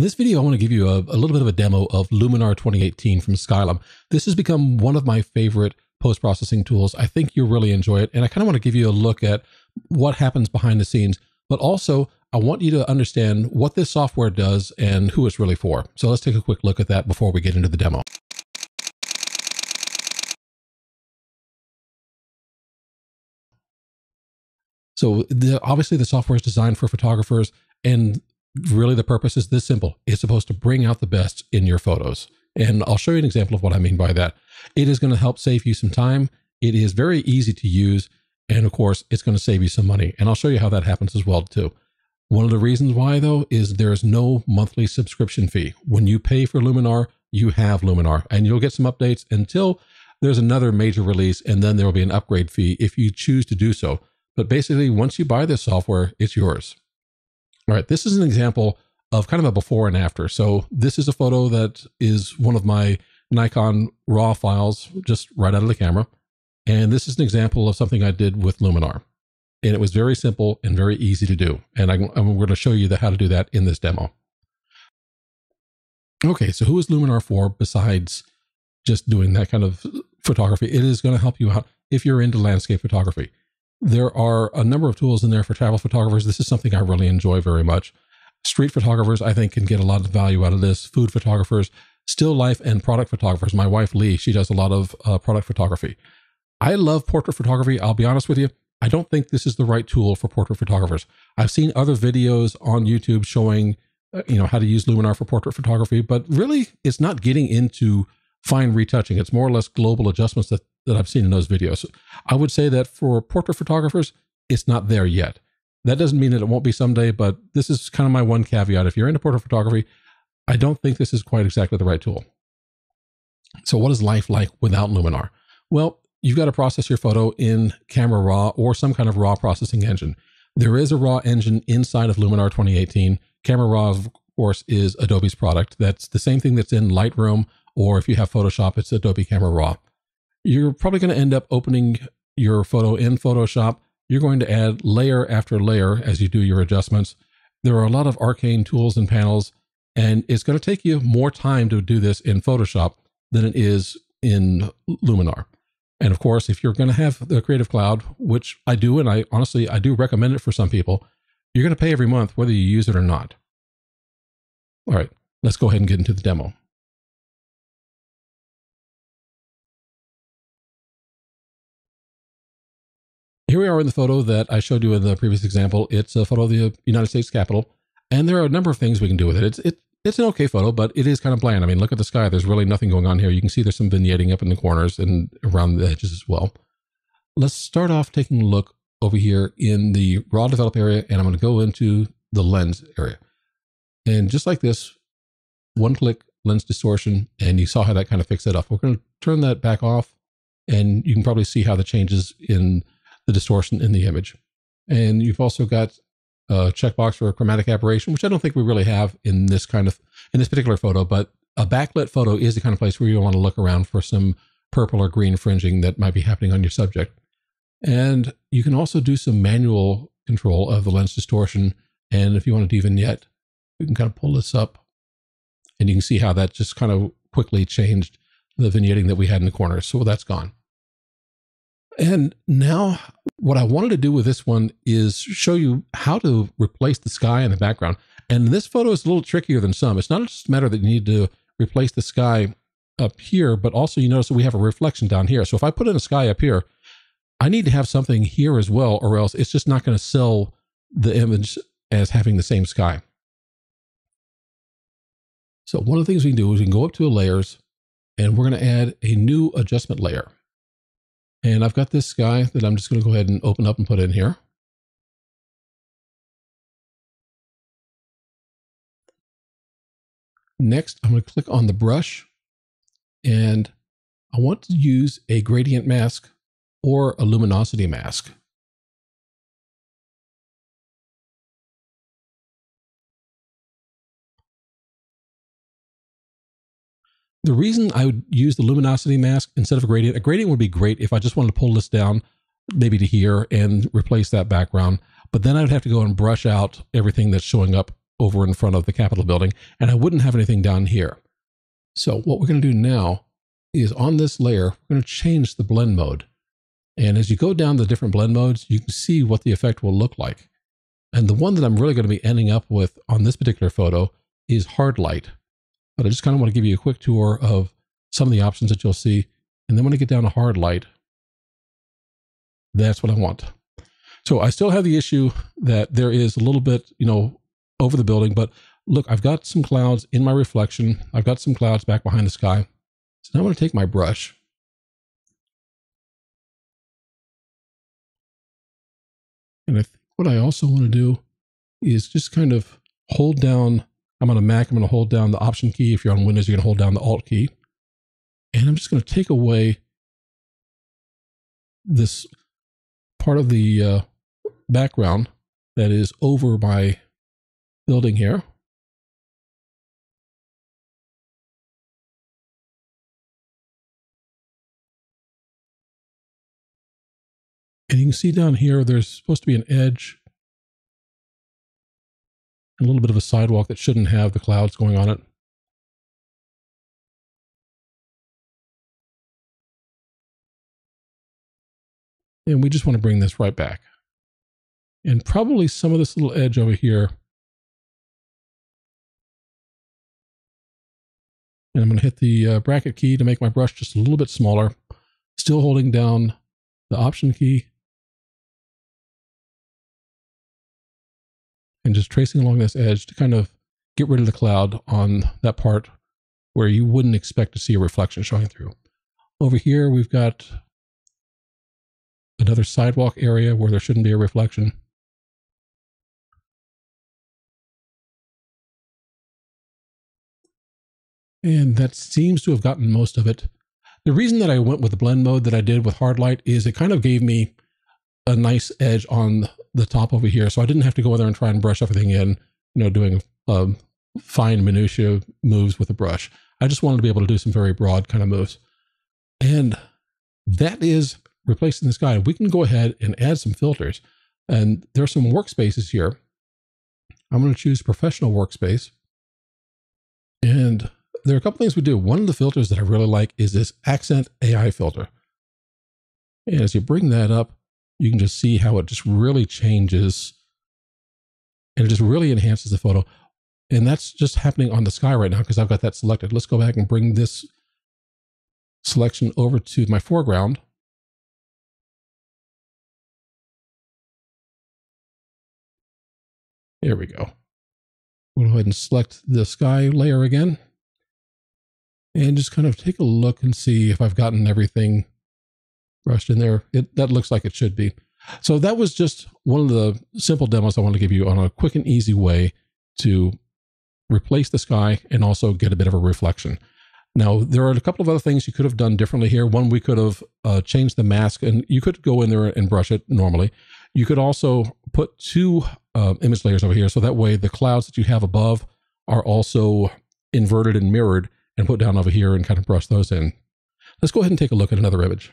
In this video, I want to give you a, a, little bit of a demo of Luminar 2018 from Skylum. This has become one of my favorite post-processing tools. I think you'll really enjoy it. And I kind of want to give you a look at what happens behind the scenes, but also I want you to understand what this software does and who it's really for. So let's take a quick look at that before we get into the demo. So the, obviously the software is designed for photographers and really the purpose is this simple. It's supposed to bring out the best in your photos. And I'll show you an example of what I mean by that. It is going to help save you some time. It is very easy to use. And of course, it's going to save you some money. And I'll show you how that happens as well too. One of the reasons why though is there's no monthly subscription fee. When you pay for Luminar, you have Luminar and you'll get some updates until there's another major release and then there will be an upgrade fee if you choose to do so. But basically, once you buy this software, it's yours. All right, this is an example of kind of a before and after. So this is a photo that is one of my Nikon RAW files just right out of the camera. And this is an example of something I did with Luminar. And it was very simple and very easy to do. And I, am going to show you the, how to do that in this demo. Okay, so who is Luminar for besides just doing that kind of photography? It is going to help you out if you're into landscape photography. There are a number of tools in there for travel photographers. This is something I really enjoy very much. Street photographers, I think, can get a lot of value out of this. Food photographers, still life and product photographers. My wife, Lee, she does a lot of uh, product photography. I love portrait photography. I'll be honest with you. I don't think this is the right tool for portrait photographers. I've seen other videos on YouTube showing, uh, you know, how to use Luminar for portrait photography, but really it's not getting into fine retouching. It's more or less global adjustments that that I've seen in those videos. I would say that for portrait photographers, it's not there yet. That doesn't mean that it won't be someday, but this is kind of my one caveat. If you're into portrait photography, I don't think this is quite exactly the right tool. So, what is life like without Luminar? Well, you've got to process your photo in Camera Raw or some kind of RAW processing engine. There is a RAW engine inside of Luminar 2018. Camera Raw, of course, is Adobe's product. That's the same thing that's in Lightroom, or if you have Photoshop, it's Adobe Camera Raw you're probably going to end up opening your photo in Photoshop. You're going to add layer after layer as you do your adjustments. There are a lot of arcane tools and panels, and it's going to take you more time to do this in Photoshop than it is in Luminar. And of course, if you're going to have the Creative Cloud, which I do, and I honestly I do recommend it for some people, you're going to pay every month whether you use it or not. All right, let's go ahead and get into the demo. Here we are in the photo that I showed you in the previous example. It's a photo of the United States Capitol, and there are a number of things we can do with it. It's it, it's an okay photo, but it is kind of bland. I mean, look at the sky. There's really nothing going on here. You can see there's some vignetting up in the corners and around the edges as well. Let's start off taking a look over here in the raw develop area, and I'm going to go into the lens area. And just like this, one click lens distortion, and you saw how that kind of fixed it up. We're going to turn that back off, and you can probably see how the changes in the distortion in the image. And you've also got a checkbox for chromatic aberration, which I don't think we really have in this kind of in this particular photo, but a backlit photo is the kind of place where you want to look around for some purple or green fringing that might be happening on your subject. And you can also do some manual control of the lens distortion. And if you want to do vignette, you can kind of pull this up and you can see how that just kind of quickly changed the vignetting that we had in the corner. So that's gone. And now, what I wanted to do with this one is show you how to replace the sky in the background. And this photo is a little trickier than some. It's not just a matter that you need to replace the sky up here, but also you notice that we have a reflection down here. So if I put in a sky up here, I need to have something here as well, or else it's just not going to sell the image as having the same sky. So one of the things we can do is we can go up to the layers and we're going to add a new adjustment layer. And I've got this guy that I'm just going to go ahead and open up and put in here. Next, I'm going to click on the brush and I want to use a gradient mask or a luminosity mask. The reason I would use the luminosity mask instead of a gradient, a gradient would be great if I just wanted to pull this down maybe to here and replace that background. But then I would have to go and brush out everything that's showing up over in front of the Capitol building, and I wouldn't have anything down here. So what we're going to do now is on this layer, we're going to change the blend mode. And as you go down the different blend modes, you can see what the effect will look like. And the one that I'm really going to be ending up with on this particular photo is hard light. But I just kind of want to give you a quick tour of some of the options that you'll see. And then when I get down to hard light, that's what I want. So I still have the issue that there is a little bit, you know, over the building, but look, I've got some clouds in my reflection. I've got some clouds back behind the sky. So now I'm going to take my brush. And I think what I also want to do is just kind of hold down. I'm on a Mac. I'm going to hold down the Option key. If you're on Windows, you're going to hold down the Alt key. And I'm just going to take away this part of the uh, background that is over my building here. And you can see down here, there's supposed to be an edge, a little bit of a sidewalk that shouldn't have the clouds going on it. And we just want to bring this right back. And probably some of this little edge over here. And I'm going to hit the uh, bracket key to make my brush just a little bit smaller. Still holding down the option key. And just tracing along this edge to kind of get rid of the cloud on that part where you wouldn't expect to see a reflection showing through. Over here, we've got another sidewalk area where there shouldn't be a reflection. And that seems to have gotten most of it. The reason that I went with the blend mode that I did with hard light is it kind of gave me a nice edge on the top over here. So I didn't have to go in there and try and brush everything in, you know, doing um, fine minutia moves with a brush. I just wanted to be able to do some very broad kind of moves. And that is replacing this guide, we can go ahead and add some filters. And there are some workspaces here. I'm going to choose professional workspace. And there are a couple things we do. One of the filters that I really like is this accent AI filter. And as you bring that up, you can just see how it just really changes and it just really enhances the photo. And that's just happening on the sky right now because I've got that selected. Let's go back and bring this selection over to my foreground. There we go. We'll go ahead and select the sky layer again. And just kind of take a look and see if I've gotten everything brushed in there. It, that looks like it should be. So that was just one of the simple demos I want to give you on a quick and easy way to replace the sky and also get a bit of a reflection. Now, there are a couple of other things you could have done differently here. One, we could have uh, changed the mask and you could go in there and brush it normally. You could also put two uh, image layers over here. So that way the clouds that you have above are also inverted and mirrored and put down over here and kind of brush those in. Let's go ahead and take a look at another image.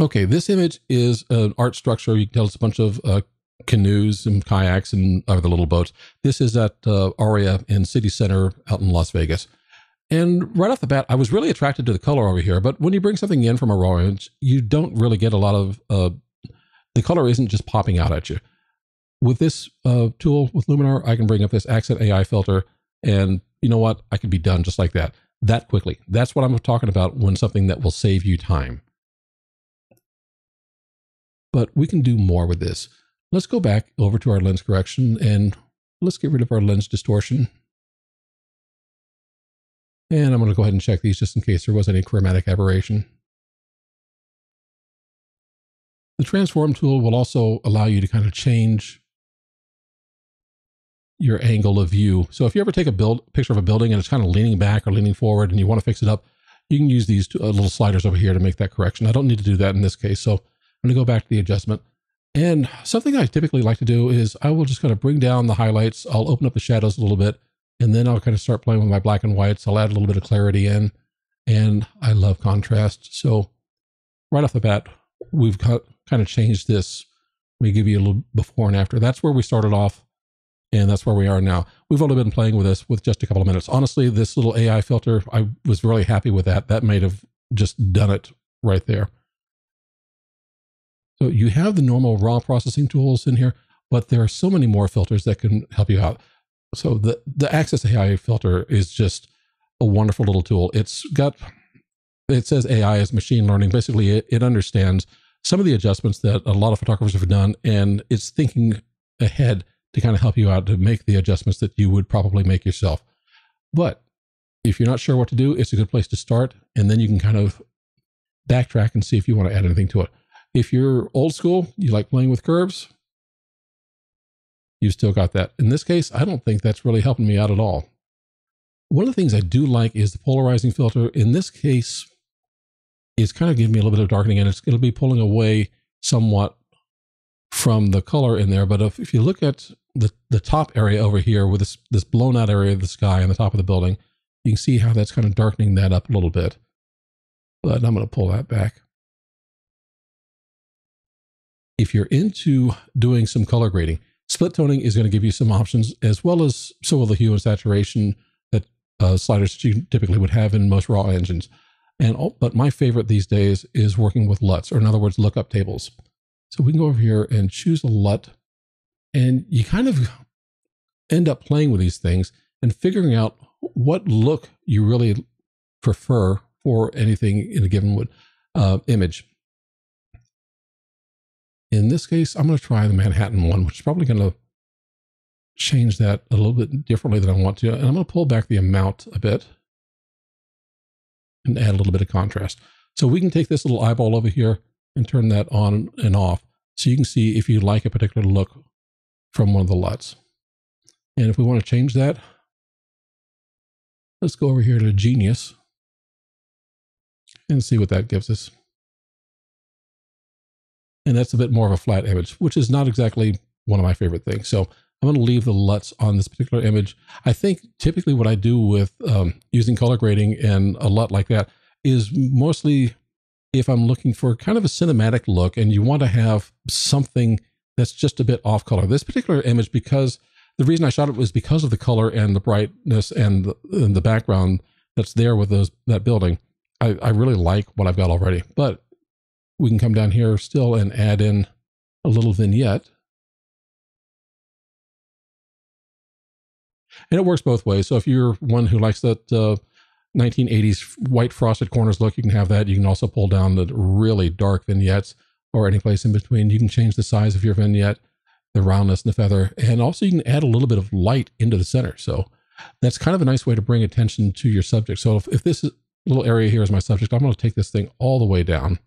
Okay, this image is an art structure. You can tell it's a bunch of uh, canoes and kayaks and other little boats. This is at uh, Aria in City Center out in Las Vegas. And right off the bat, I was really attracted to the color over here. But when you bring something in from a raw image, you don't really get a lot of uh, the color isn't just popping out at you. With this uh, tool with Luminar, I can bring up this accent AI filter, and you know what? I can be done just like that, that quickly. That's what I'm talking about when something that will save you time. But we can do more with this. Let's go back over to our lens correction and let's get rid of our lens distortion and I'm going to go ahead and check these just in case there was any chromatic aberration. The transform tool will also allow you to kind of change your angle of view. So if you ever take a build picture of a building and it's kind of leaning back or leaning forward and you want to fix it up, you can use these two, uh, little sliders over here to make that correction. I don't need to do that in this case. So I'm going to go back to the adjustment. And something I typically like to do is I will just kind of bring down the highlights. I'll open up the shadows a little bit and then I'll kind of start playing with my black and whites. I'll add a little bit of clarity in. And I love contrast. So right off the bat, we've got, kind of changed this me give you a little before and after. That's where we started off, and that's where we are now. We've only been playing with this with just a couple of minutes. Honestly, this little AI filter, I was really happy with that. That might have just done it right there. So you have the normal raw processing tools in here, but there are so many more filters that can help you out. So the the Accent AI filter is just a wonderful little tool. It's got it says AI is machine learning. Basically, it, it understands some of the adjustments that a lot of photographers have done, and it's thinking ahead to kind of help you out to make the adjustments that you would probably make yourself. But if you're not sure what to do, it's a good place to start, and then you can kind of backtrack and see if you want to add anything to it. If you're old school, you like playing with curves, you've still got that. In this case, I don't think that's really helping me out at all. One of the things I do like is the polarizing filter. In this case, it's kind of giving me a little bit of darkening and it's going to be pulling away somewhat from the color in there. But if, if you look at the, the top area over here with this, this blown out area of the sky on the top of the building, you can see how that's kind of darkening that up a little bit. But I'm going to pull that back. If you're into doing some color grading, split toning is going to give you some options as well as so will the hue and saturation that uh, sliders that you typically would have in most raw engines. And oh, but my favorite these days is working with LUTs, or in other words, lookup tables. So we can go over here and choose a LUT, and you kind of end up playing with these things and figuring out what look you really prefer for anything in a given uh, image. In this case, I'm going to try the Manhattan one, which is probably going to change that a little bit differently than I want to. And I'm going to pull back the amount a bit and add a little bit of contrast. So we can take this little eyeball over here and turn that on and off so you can see if you like a particular look from one of the LUTs. And if we want to change that, let's go over here to Genius and see what that gives us. And that's a bit more of a flat image, which is not exactly one of my favorite things. So I'm going to leave the LUTs on this particular image. I think typically what I do with um, using color grading and a LUT like that is mostly if I'm looking for kind of a cinematic look and you want to have something that's just a bit off color. This particular image, because the reason I shot it was because of the color and the brightness and the, and the background that's there with those that building. I, I really like what I've got already, but we can come down here still and add in a little vignette and it works both ways. So if you're one who likes that uh, 1980s white frosted corners look, you can have that. You can also pull down the really dark vignettes or any place in between. You can change the size of your vignette, the roundness and the feather, and also you can add a little bit of light into the center. So that's kind of a nice way to bring attention to your subject. So if, if this little area here is my subject, I'm going to take this thing all the way down.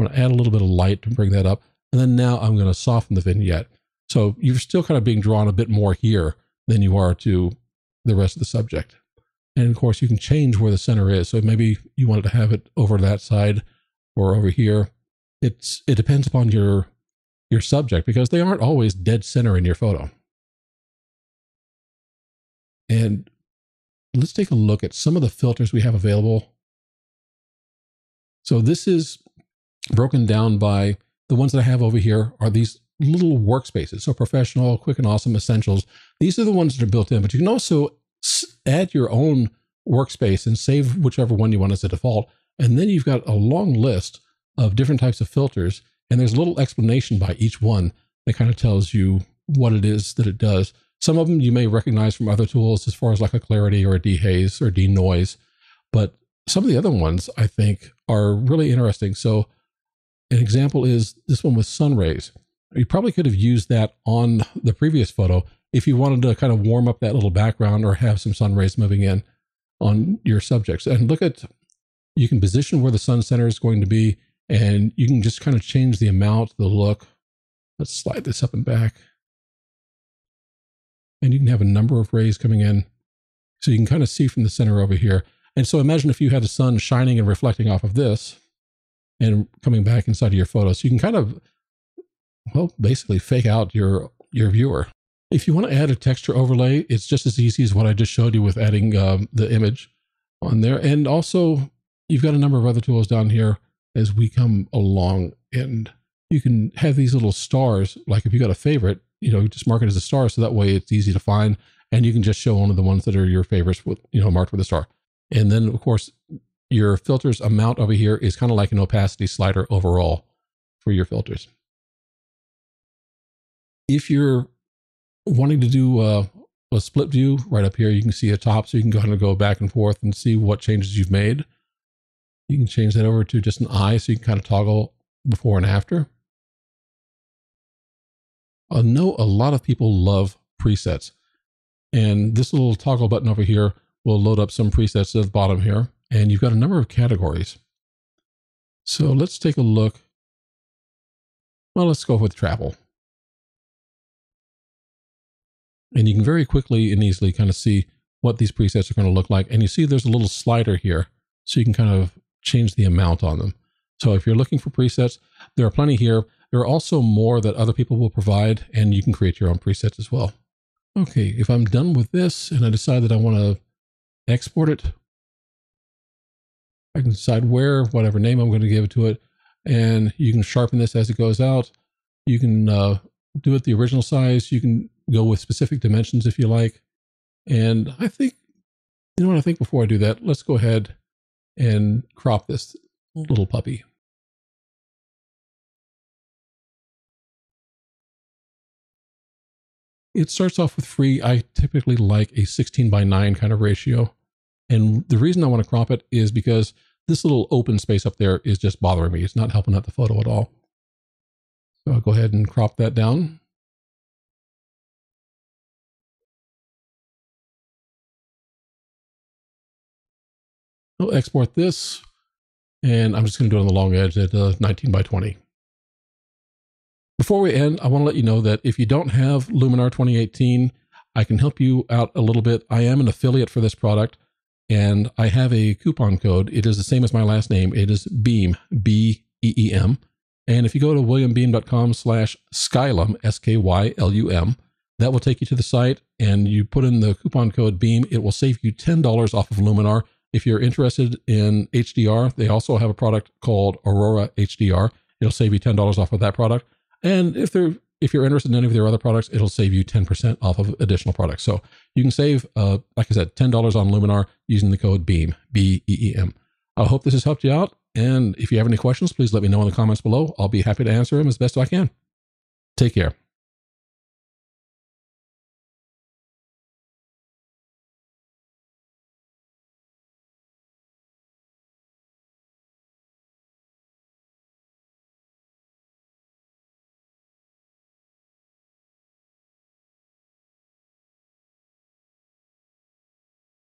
I'm going to add a little bit of light to bring that up. And then now I'm going to soften the vignette. So you're still kind of being drawn a bit more here than you are to the rest of the subject. And of course, you can change where the center is. So maybe you wanted to have it over that side or over here. It's it depends upon your your subject because they aren't always dead center in your photo. And let's take a look at some of the filters we have available. So this is broken down by the ones that I have over here are these little workspaces. So professional, quick and awesome essentials. These are the ones that are built in, but you can also add your own workspace and save whichever one you want as a default. And then you've got a long list of different types of filters. And there's a little explanation by each one that kind of tells you what it is that it does. Some of them you may recognize from other tools as far as like a clarity or a dehaze or denoise. But some of the other ones I think are really interesting. So an example is this one with sun rays. You probably could have used that on the previous photo if you wanted to kind of warm up that little background or have some sun rays moving in on your subjects. And look at, you can position where the sun center is going to be, and you can just kind of change the amount, the look. Let's slide this up and back. And you can have a number of rays coming in. So you can kind of see from the center over here. And so imagine if you had the sun shining and reflecting off of this and coming back inside of your photo. So you can kind of well, basically fake out your your viewer. If you want to add a texture overlay, it's just as easy as what I just showed you with adding um, the image on there. And also, you've got a number of other tools down here as we come along. And you can have these little stars. Like if you got a favorite, you know, just mark it as a star. So that way it's easy to find and you can just show one of the ones that are your favorites with, you know, marked with a star. And then of course, your filters amount over here is kind of like an opacity slider overall for your filters. If you're wanting to do uh, a split view right up here, you can see a top, so you can ahead and go back and forth and see what changes you've made. You can change that over to just an eye, so you can kind of toggle before and after. I know a lot of people love presets, and this little toggle button over here will load up some presets at the bottom here, and you've got a number of categories. So let's take a look. Well, let's go with travel. And you can very quickly and easily kind of see what these presets are going to look like. And you see there's a little slider here, so you can kind of change the amount on them. So if you're looking for presets, there are plenty here. There are also more that other people will provide, and you can create your own presets as well. Okay, if I'm done with this and I decide that I want to export it, I can decide where, whatever name I'm going to give it to it, and you can sharpen this as it goes out. You can uh, do it the original size. You can go with specific dimensions if you like. And I think, you know what, I think before I do that, let's go ahead and crop this little puppy. It starts off with free. I typically like a 16 by 9 kind of ratio. And the reason I want to crop it is because this little open space up there is just bothering me. It's not helping out the photo at all. So I'll go ahead and crop that down. I'll export this, and I'm just going to do it on the long edge at uh, 19 by 20. Before we end, I want to let you know that if you don't have Luminar 2018, I can help you out a little bit. I am an affiliate for this product, and I have a coupon code. It is the same as my last name. It is BEEM, B-E-E-M. And if you go to williambeem.com slash Skylum, S-K-Y-L-U-M, that will take you to the site, and you put in the coupon code BEEM. It will save you $10 off of Luminar if you're interested in HDR, they also have a product called Aurora HDR. It'll save you $10 off of that product. And if they're if you're interested in any of their other products, it'll save you 10% off of additional products. So you can save, uh, like I said, $10 on Luminar using the code BEEM, B E E M. I hope this has helped you out. And if you have any questions, please let me know in the comments below. I'll be happy to answer them as best I can. Take care.